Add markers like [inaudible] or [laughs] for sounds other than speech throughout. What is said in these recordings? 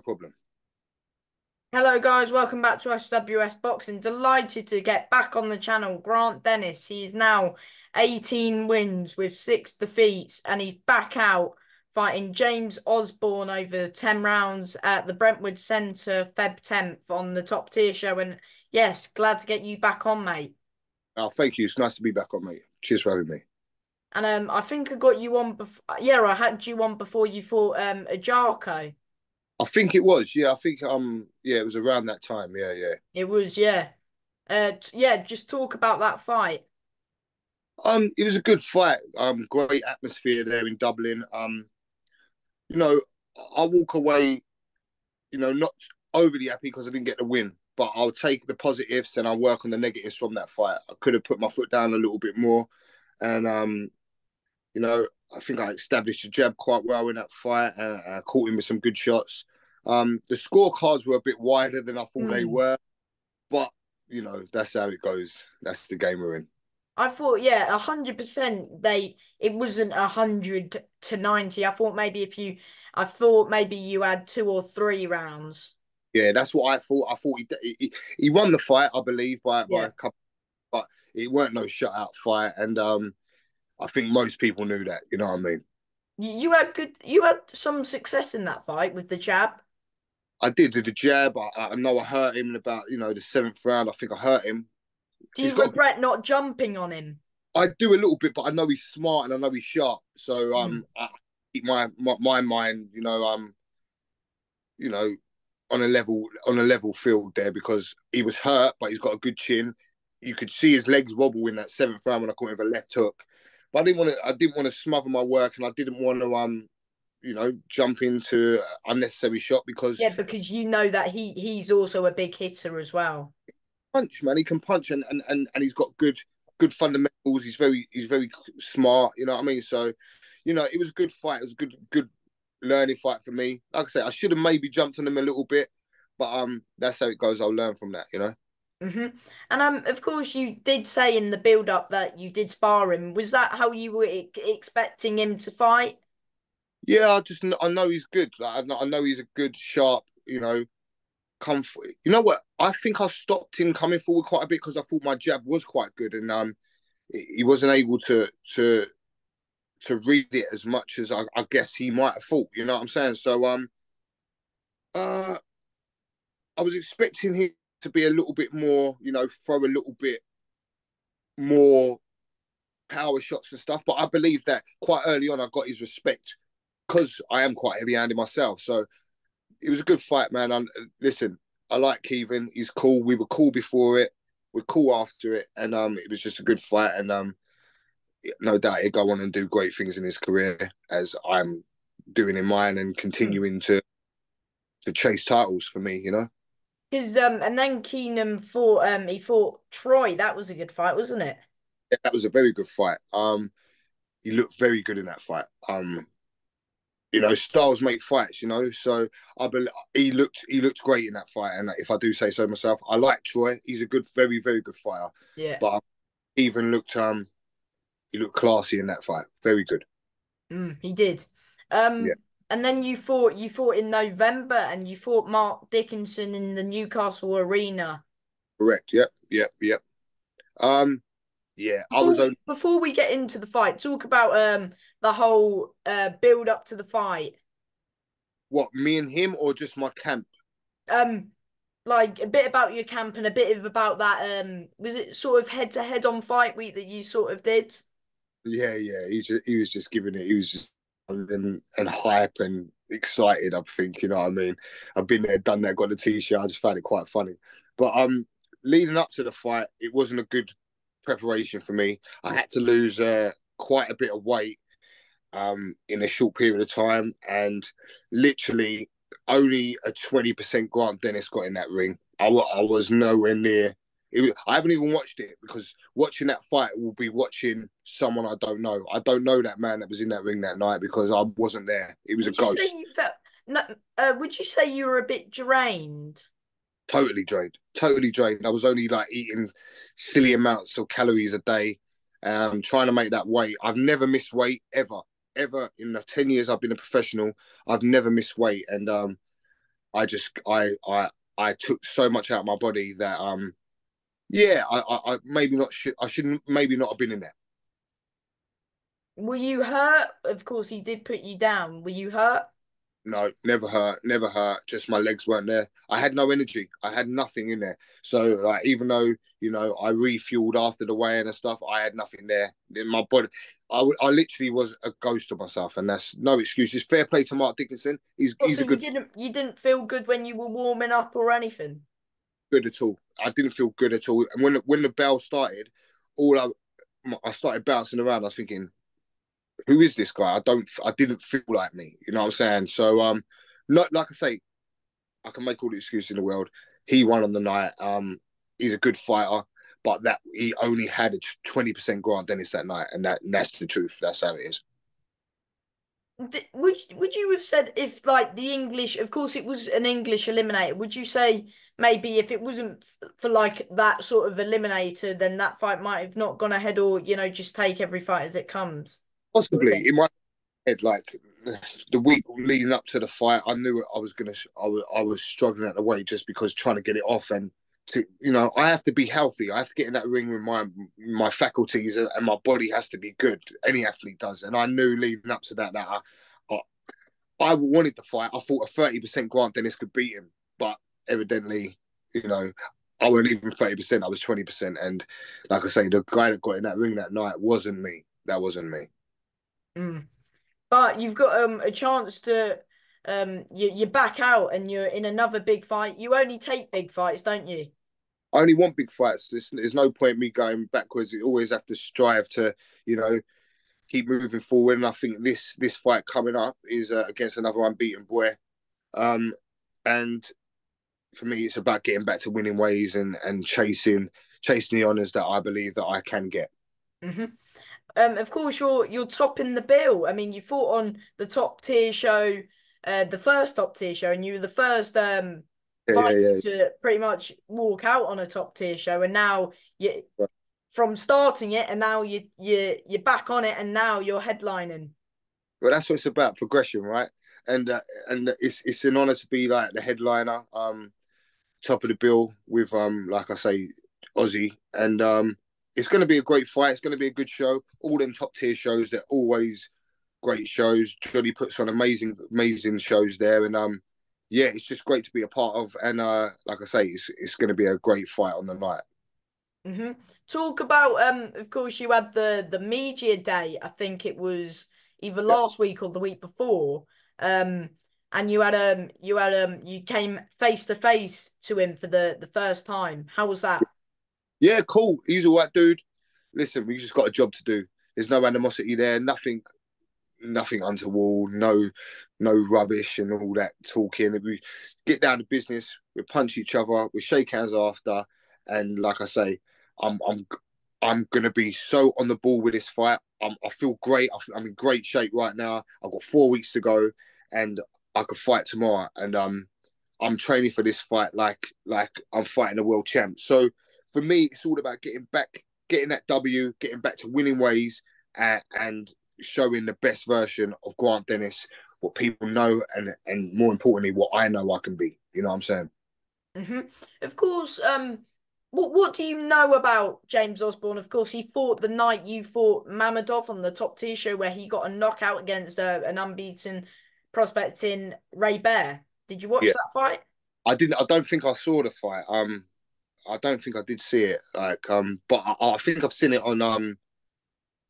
problem. Hello, guys. Welcome back to SWS Boxing. Delighted to get back on the channel. Grant Dennis. He's now 18 wins with six defeats, and he's back out fighting James Osborne over 10 rounds at the Brentwood Centre, Feb 10th on the top tier show. And yes, glad to get you back on, mate. Oh, thank you. It's nice to be back on, mate. Cheers for having me. And um, I think I got you on before. Yeah, I had you on before you fought um Ajako. I think it was. Yeah, I think um yeah, it was around that time. Yeah, yeah. It was. Yeah. Uh, yeah. Just talk about that fight. Um, it was a good fight. Um, great atmosphere there in Dublin. Um, you know, I walk away, you know, not overly happy because I didn't get the win, but I'll take the positives and I'll work on the negatives from that fight. I could have put my foot down a little bit more, and um, you know, I think I established the jab quite well in that fight and I caught him with some good shots. Um, the scorecards were a bit wider than I thought mm. they were, but you know, that's how it goes. That's the game we're in. I thought, yeah, hundred percent. They it wasn't hundred to ninety. I thought maybe if you, I thought maybe you had two or three rounds. Yeah, that's what I thought. I thought he he, he won the fight, I believe, by yeah. by a couple, but it weren't no shutout fight, and um, I think most people knew that. You know what I mean? You had good. You had some success in that fight with the jab. I did with the jab. I, I know I hurt him in about you know the seventh round. I think I hurt him. Do you regret got, not jumping on him? I do a little bit, but I know he's smart and I know he's sharp. So um, mm. I keep my, my my mind, you know, um, you know, on a level on a level field there because he was hurt, but he's got a good chin. You could see his legs wobble in that seventh round when I caught him with a left hook. But I didn't want to. I didn't want to smother my work, and I didn't want to um you know, jump into unnecessary shot because yeah, because you know that he he's also a big hitter as well. Punch, man, he can punch, and and and, and he's got good good fundamentals. He's very he's very smart. You know what I mean? So, you know, it was a good fight. It was a good good learning fight for me. Like I said, I should have maybe jumped on him a little bit, but um, that's how it goes. I'll learn from that. You know. Mm-hmm. And um, of course, you did say in the build up that you did spar him. Was that how you were expecting him to fight? Yeah, I just I know he's good. Like, I know he's a good, sharp, you know, come. For, you know what? I think I stopped him coming forward quite a bit because I thought my jab was quite good, and um, he wasn't able to to to read it as much as I, I guess he might have thought. You know what I'm saying? So um, uh, I was expecting him to be a little bit more, you know, throw a little bit more power shots and stuff. But I believe that quite early on, I got his respect because I am quite heavy handed myself. So it was a good fight, man. And listen, I like Kevin. He's cool. We were cool before it. We're cool after it, and um, it was just a good fight. And um, no doubt he'll go on and do great things in his career as I'm doing in mine, and continuing to to chase titles for me. You know. Because um, and then Keenan fought um, he fought Troy. That was a good fight, wasn't it? Yeah, that was a very good fight. Um, he looked very good in that fight. Um, you know, styles make fights. You know, so I believe he looked he looked great in that fight. And if I do say so myself, I like Troy. He's a good, very very good fighter. Yeah. But um, even looked um, he looked classy in that fight. Very good. Mm, he did. Um, yeah. And then you fought you fought in November, and you fought Mark Dickinson in the Newcastle Arena. Correct. Yep. Yep. Yep. Um, yeah, before, I was only... before we get into the fight. Talk about um the whole uh build up to the fight. What me and him, or just my camp? Um, like a bit about your camp and a bit of about that. Um, was it sort of head to head on fight week that you sort of did? Yeah, yeah. He just he was just giving it. He was just and and hype and excited. I think you know what I mean. I've been there, done that, got the t-shirt. I just found it quite funny. But um, leading up to the fight, it wasn't a good preparation for me. I had to lose uh, quite a bit of weight um, in a short period of time, and literally only a twenty percent Grant Dennis got in that ring. I, I was nowhere near. Was, I haven't even watched it because watching that fight will be watching someone I don't know. I don't know that man that was in that ring that night because I wasn't there. It was would a ghost. Felt, no, uh, would you say you were a bit drained? totally drained, totally drained. I was only like eating silly amounts of calories a day, um, trying to make that weight. I've never missed weight ever, ever in the ten years I've been a professional. I've never missed weight, and um, I just I I I took so much out of my body that um yeah I I, I maybe not should I shouldn't maybe not have been in there. Were you hurt? Of course, he did put you down. Were you hurt? No, never hurt, never hurt. Just my legs weren't there. I had no energy. I had nothing in there. So like, even though you know I refueled after the weigh-in and stuff, I had nothing there in my body. I, I literally was a ghost of myself, and that's no excuse. It's fair play to Mark Dickinson. He's Oh, he's so a good you didn't you didn't feel good when you were warming up or anything? Good at all. I didn't feel good at all. And when when the bell started, all I I started bouncing around. I was thinking, who is this guy? I don't I didn't feel like me. You know what I'm saying? So um, not like I say, I can make all the excuses in the world. He won on the night. Um, he's a good fighter, but that he only had a twenty percent Grant Dennis that night, and that and that's the truth. That's how it is. Would would you have said if like the English, of course it was an English eliminator, would you say maybe if it wasn't for like that sort of eliminator, then that fight might have not gone ahead or, you know, just take every fight as it comes? Possibly in my head, like [sighs] the week leading up to the fight, I knew I was gonna, I was, I was struggling at the weight just because trying to get it off and to, you know, I have to be healthy. I have to get in that ring with my my faculties and my body has to be good. Any athlete does, and I knew leading up to that that I, I, I wanted to fight. I thought a thirty percent Grant Dennis could beat him, but evidently, you know. I wasn't even thirty percent. I was twenty percent, and like I say, the guy that got in that ring that night wasn't me. That wasn't me. Mm. But you've got um a chance to um you you back out and you're in another big fight. You only take big fights, don't you? I only want big fights. There's, there's no point me going backwards. You always have to strive to, you know, keep moving forward. And I think this this fight coming up is uh, against another unbeaten boy. Um, and for me, it's about getting back to winning ways and and chasing chasing the honors that I believe that I can get. hmm Um, of course, you're you're topping the bill. I mean, you fought on the top tier show, uh, the first top tier show, and you were the first um Yeah, yeah, fighter yeah. to pretty much walk out on a top tier show, and now you from starting it, and now you you you're back on it, and now you're headlining. Well, that's what it's about progression, right? And uh, and it's it's an honor to be like the headliner, um, top of the bill with um, like I say, Ozzy, and um, it's going to be a great fight. It's going to be a good show. All them top tier shows, they're always great shows. Jolly puts on amazing, amazing shows there, and um, yeah, it's just great to be a part of. And uh, like I say, it's it's going to be a great fight on the night. Mm-hmm. Talk about um, of course, you had the the media day. I think it was either last week or the week before. Um, and you had um, you had um, you came face to face to him for the the first time. How was that? Yeah, cool. He's all right, dude. Listen, we just got a job to do. There's no animosity there. Nothing, nothing untoward. No, no rubbish and all that talking. We get down to business. We punch each other. We shake hands after. And like I say, I'm, I'm, I'm gonna be so on the ball with this fight. I'm, I feel great. I feel, I'm in great shape right now. I've got four weeks to go, and I could fight tomorrow. And um, I'm training for this fight like, like I'm fighting a world champ. So for me, it's all about getting back, getting that W, getting back to winning ways, uh, and showing the best version of Grant Dennis, what people know, and and more importantly, what I know I can be. You know what I'm saying? hmm Of course, um, what what do you know about James Osborne? Of course, he fought the night you fought Mamadov on the top tier show, where he got a knockout against uh, an unbeaten prospect in Ray Bear. Did you watch Yeah. that fight? I didn't. I don't think I saw the fight. Um, I don't think I did see it. Like, um, but I, I think I've seen it on um,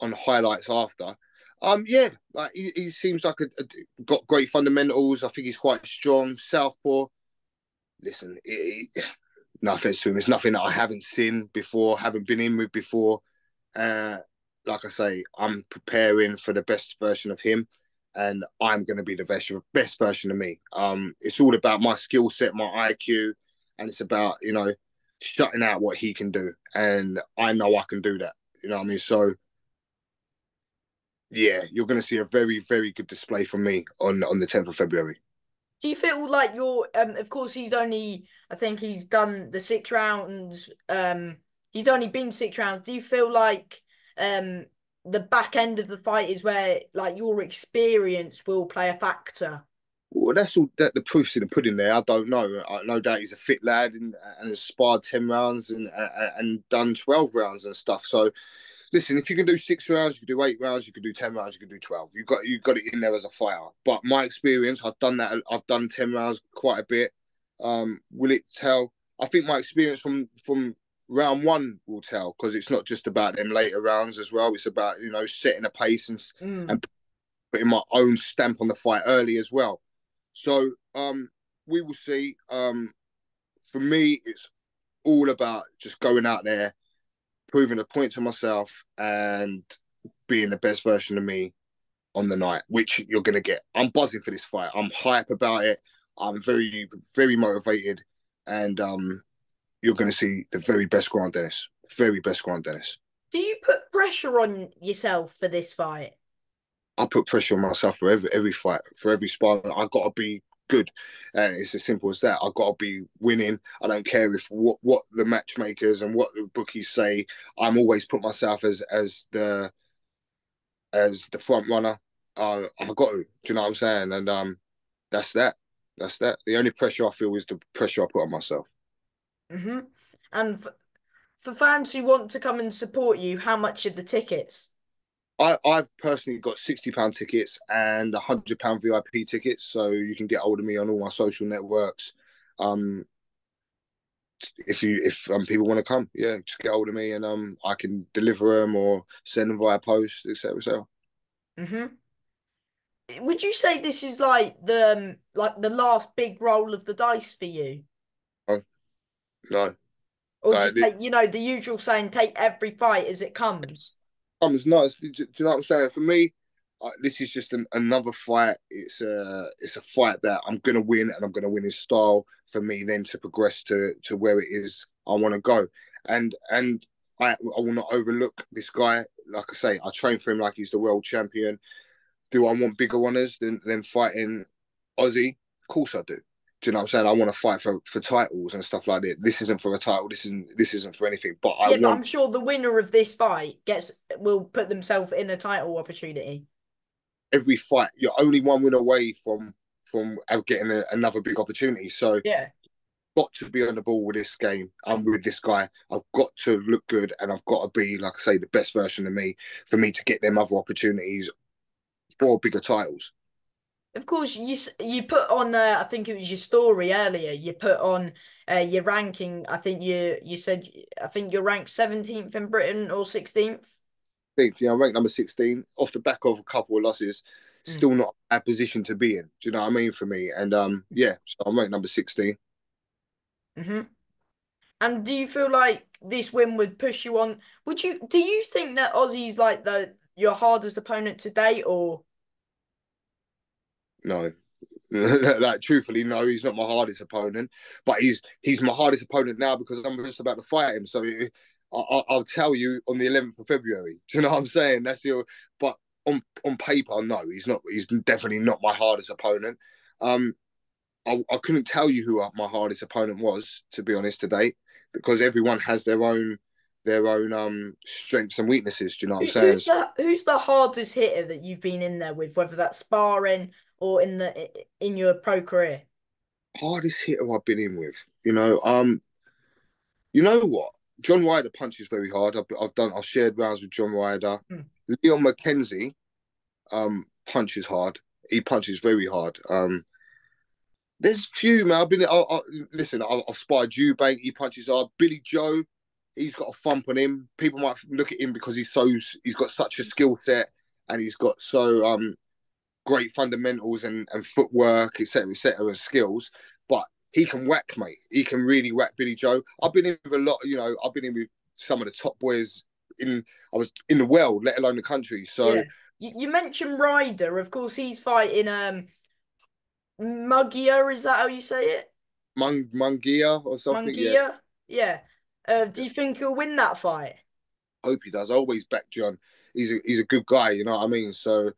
on highlights after. Um, yeah, like he, he seems like a, a- got great fundamentals. I think he's quite strong. Southpaw. Listen, it, [sighs] it, no offense to him, it's nothing that I haven't seen before, haven't been in with before. Uh, like I say, I'm preparing for the best version of him, and I'm going to be the best best version of me. Um, it's all about my skill set, my IQ, and it's about you know shutting out what he can do, and I know I can do that. You know what I mean? So yeah, you're going to see a very very good display from me on on the 10th of February. Do you feel like you're um of course he's only I think he's done the six rounds um he's only been six rounds. Do you feel like um the back end of the fight is where like your experience will play a factor? Well, that's all that the proof's in the pudding there. I don't know. I know that he's a fit lad and, and has sparred 10 rounds and, and, and done 12 rounds and stuff. So, listen, if you can do six rounds, you can do eight rounds, you can do 10 rounds, you can do 12. You've got, you've got it in there as a fighter. But my experience, I've done that. I've done 10 rounds quite a bit. Um, will it tell? I think my experience from, from round one will tell because it's not just about them later rounds as well. It's about, you know, setting a pace and, mm. and putting my own stamp on the fight early as well. So um, we will see. Um, for me, it's all about just going out there, proving a point to myself, and being the best version of me on the night, which you're gonna get. I'm buzzing for this fight. I'm hype about it. I'm very, very motivated, and um, you're gonna see the very best Grant Dennis. Very best Grant Dennis. Do you put pressure on yourself for this fight? I put pressure on myself for every every fight, for every sparring. I got to be good, and it's as simple as that. I got to be winning. I don't care if what what the matchmakers and what the bookies say. I'm always put myself as as the as the front runner. Uh, I got to. Do you know what I'm saying? And um, that's that. That's that. The only pressure I feel is the pressure I put on myself. Mhm. And for, for fans who want to come and support you, how much are the tickets? I, I've personally got sixty pound tickets and hundred pound VIP tickets, so you can get hold of me on all my social networks. Um, if you if um, people want to come, yeah, just get hold of me and um I can deliver them or send them via post, etc. etc. Mhm. Would you say this is like the um, like the last big roll of the dice for you? No. Or no, take, you know the usual saying, take every fight as it comes comes. Do, do you know what I'm saying? For me, uh, this is just an, another fight. It's a it's a fight that I'm gonna win, and I'm gonna win in style. For me, then to progress to to where it is I want to go, and and I I will not overlook this guy. Like I say, I train for him like he's the world champion. Do I want bigger honors than than fighting Ozzy? Of course I do. Do you know what I'm saying? I want to fight for, for titles and stuff like that. This isn't for a title. This isn't this isn't for anything. But I yeah, want... but I'm sure the winner of this fight gets will put themselves in a title opportunity. Every fight, you're only one win away from from uh, getting a, another big opportunity. So yeah, got to be on the ball with this game. I'm with this guy. I've got to look good, and I've got to be, like I say, the best version of me for me to get them other opportunities for bigger titles of course, you you put on. Uh, I think it was your story earlier. You put on uh, your ranking. I think you you said I think you're ranked seventeenth in Britain or sixteenth. Yeah, I'm ranked number sixteen off the back of a couple of losses. Mm. Still not a position to be in. Do you know what I mean for me? And um, yeah, so I'm ranked number 16 hmm And do you feel like this win would push you on? Would you? Do you think that Ozzy's like the your hardest opponent today, or no. [laughs] like truthfully, no, he's not my hardest opponent, but he's he's my hardest opponent now because I'm just about to fight him. So it, I, will tell you on the 11th of February. [laughs] Do you know what I'm saying? That's your. But on on paper, no, he's not. He's definitely not my hardest opponent. Um, I, I couldn't tell you who my hardest opponent was, to be honest, today, because everyone has their own their own um strengths and weaknesses. Do you know what I'm saying? Who's the, who's the hardest hitter that you've been in there with, whether that's sparring or in the in your pro career? Hardest hitter I've been in with, you know. Um, you know what? John Ryder punches very hard. I've, I've done. I've shared rounds with John Ryder. Hmm. Leon McKenzie, um, punches hard. He punches very hard. Um, there's few man. I've been. I, I, listen, I, I've sparred Eubank. He punches hard. Billy Joe, he's got a thump on him. People might look at him because he's so he's got such a skill set and he's got so um great fundamentals and, and footwork, etc., etc., and skills. But he can whack, mate. He can really whack Billy Joe. I've been in with a lot, you know, I've been in with some of the top boys in I was in the world, let alone the country. So yeah. you, you mentioned Ryder, of course he's fighting um Muggia, is that how you say it? Mung Mungia or something. Mungia? Yeah. yeah. Uh, do you think he'll win that fight? Hope he does. I always back John. He's a he's a good guy, you know what I mean? So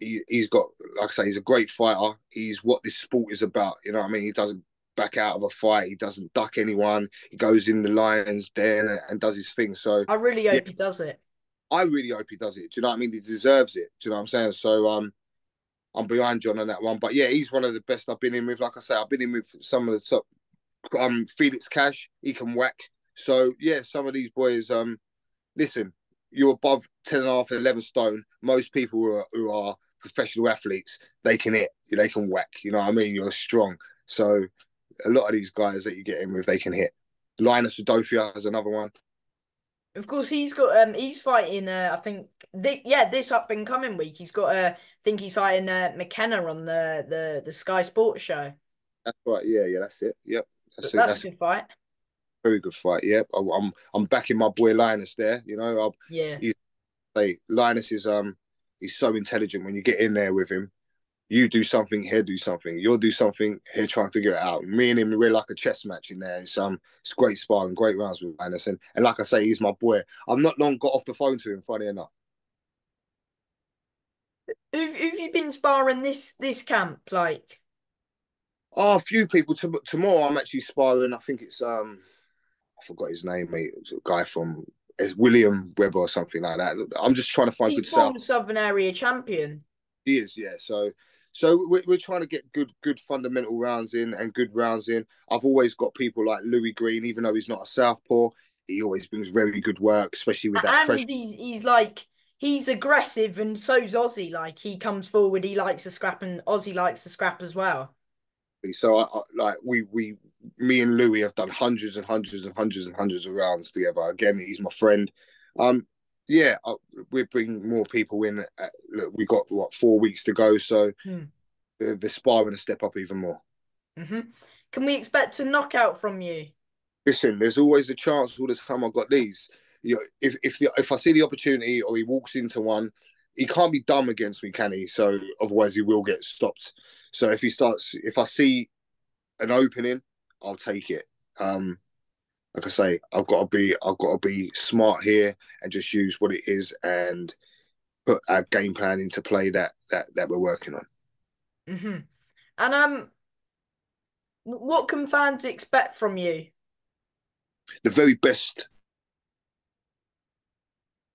he, he's got, like I say, he's a great fighter. He's what this sport is about. You know what I mean? He doesn't back out of a fight. He doesn't duck anyone. He goes in the lion's den and, and does his thing. So I really hope yeah, he does it. I really hope he does it. Do you know what I mean? He deserves it. Do you know what I'm saying? So um, I'm behind John on that one. But yeah, he's one of the best I've been in with. Like I say, I've been in with some of the top. Um, Felix Cash, he can whack. So yeah, some of these boys. Um, listen, you're above 10 and a half, 11 stone. Most people who are, who are professional athletes, they can hit, they can whack. You know what I mean? You're strong. So a lot of these guys that you get in with, they can hit. Linus Udofia is another one. Of course, he's got um he's fighting uh I think th- yeah this up and coming week he's got uh I think he's fighting uh McKenna on the the the Sky Sports show. That's right. Yeah, yeah, that's it. Yep. That's, that's, that's a good fight. Very good fight. Yep. I, I'm I'm backing my boy Linus there. You know. i yeah. He's, say Linus is um he's so intelligent when you get in there with him you do something, he'll do something. You'll do something, he'll try and figure it out. Me and him, we're like a chess match in there. It's um, it's great sparring, great rounds with Linus, and and like I say, he's my boy. I've not long got off the phone to him. Funny enough. Who've, who've you been sparring this this camp like? Oh, a few people. To, tomorrow, I'm actually sparring. I think it's um, forgot his name, mate. a guy from it's William Webber or something like that. I'm just trying to find He's good stuff. Southern Area champion. He is, yeah. So so we're, we're trying to get good good fundamental rounds in and good rounds in. I've always got people like Louis Greene, even though he's not a southpaw, he always brings very good work, especially with that. And pressure. he's he's like he's aggressive, and so's Ozzy. Like he comes forward, he likes to scrap, and Ozzy likes to scrap as well. So I, I like we we me and Louis have done hundreds and hundreds and hundreds and hundreds of rounds together. Again, he's my friend. Um, yeah, uh, we're bringing more people in. Uh, look, we got what four weeks to go, so hmm. the the sparring to step up even more. Mm-hmm. Can we expect a knockout from you? Listen, there's always a chance. All the time I've got these. You know, if if the, if I see the opportunity or he walks into one, he can't be dumb against me, can he? So otherwise he will get stopped. So if he starts, if I see an opening, I'll take it. Um, like I say, I've got to be I've got to be smart here and just use what it is and put our game plan into play that that that we're working on. Mm-hmm. And um, what can fans expect from you? The very best.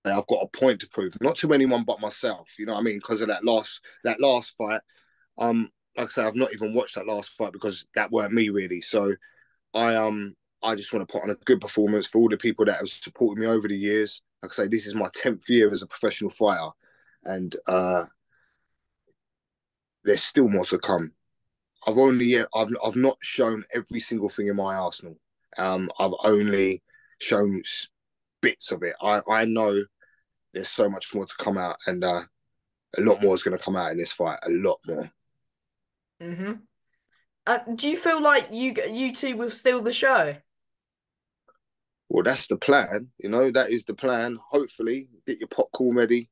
I've got a point to prove, not to anyone but myself. You know what I mean? Because of that last that last fight. Um, like I said, I've not even watched that last fight because that weren't me really. So I um I just want to put on a good performance for all the people that have supported me over the years. Like I say, this is my tenth year as a professional fighter, and uh, there's still more to come. I've only I've I've not shown every single thing in my arsenal. Um, I've only shown bits of it. I I know there's so much more to come out, and uh, a lot more is going to come out in this fight. A lot more. Hmm uh, do you feel like you you two will steal the show? Well, that's the plan. You know, that is the plan. Hopefully, get your popcorn ready,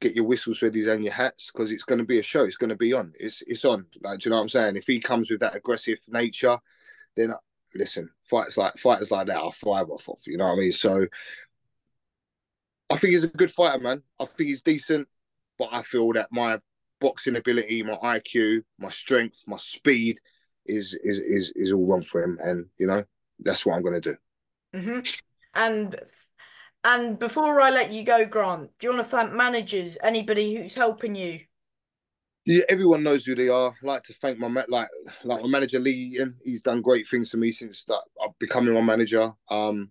get your whistles ready and your hats because it's going to be a show. It's going to be on. It's it's on. Like, do you know what I'm saying? If he comes with that aggressive nature, then listen, fighters like fighters like that are five off of. You know what I mean? So, I think he's a good fighter, man. I think he's decent, but I feel that my boxing ability, my IQ, my strength, my speed is is is is all wrong for him, and you know that's what I'm going to do. Mm-hmm. And and before I let you go, Grant, do you want to thank managers, anybody who's helping you? Yeah, everyone knows who they are. I'd like to thank my like like my manager Lee Eaton. He's done great things for me since that I've becoming my manager. Um,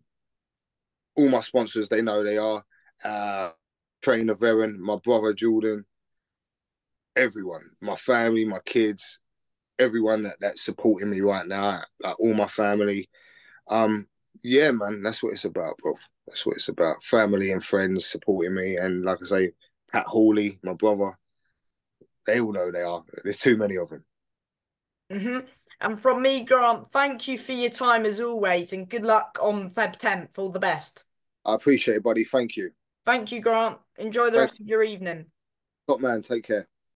all my sponsors, they know they are. Uh, trainer Varen, my brother Jordan, everyone, my family, my kids, everyone that, that's supporting me right now, like all my family. Um, yeah, man, that's what it's about, bro. That's what it's about. Family and friends supporting me, and like I say, Pat Hawley, my brother, they all know they are. There's too many of them. Mm-hmm. And from me, Grant, thank you for your time as always, and good luck on Feb 10th. All the best. I appreciate it, buddy. Thank you. Thank you, Grant. Enjoy the rest of your evening. Top man. Take care.